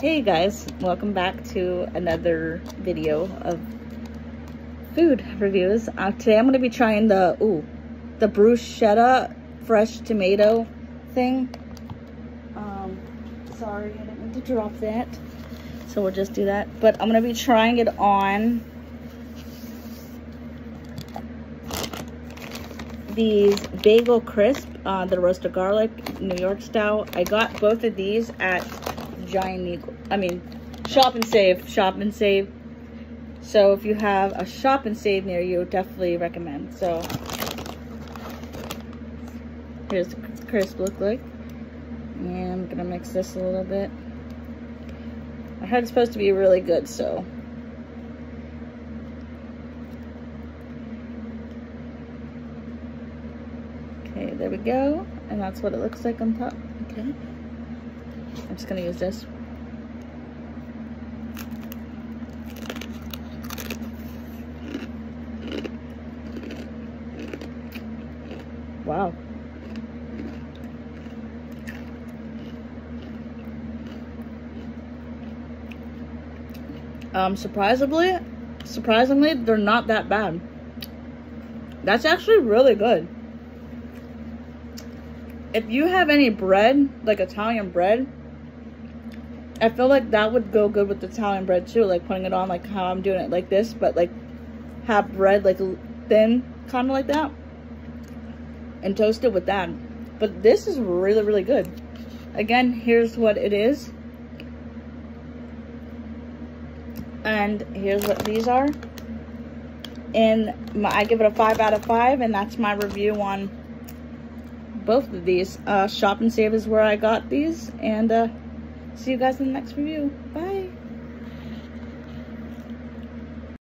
Hey guys, welcome back to another video of food reviews. Uh, today I'm going to be trying the, ooh, the bruschetta fresh tomato thing. Um, sorry, I didn't mean to drop that. So we'll just do that. But I'm going to be trying it on these bagel crisp, uh, the roasted garlic, New York style. I got both of these at Giant Eagle. I mean, Shop and Save. Shop and Save. So if you have a Shop and Save near you, definitely recommend. So here's the crisp look like. And I'm gonna mix this a little bit. I heard it's supposed to be really good, so Okay, there we go. And that's what it looks like on top. Okay. I'm just gonna use this. Wow. Um, surprisingly, surprisingly, they're not that bad. That's actually really good if you have any bread, like Italian bread, I feel like that would go good with Italian bread too. Like putting it on like how I'm doing it like this, but like have bread like thin, kind of like that. And toast it with that. But this is really, really good. Again, here's what it is. And here's what these are. And my, I give it a 5 out of 5. And that's my review on both of these. Uh, Shop and Save is where I got these. And uh, see you guys in the next review. Bye.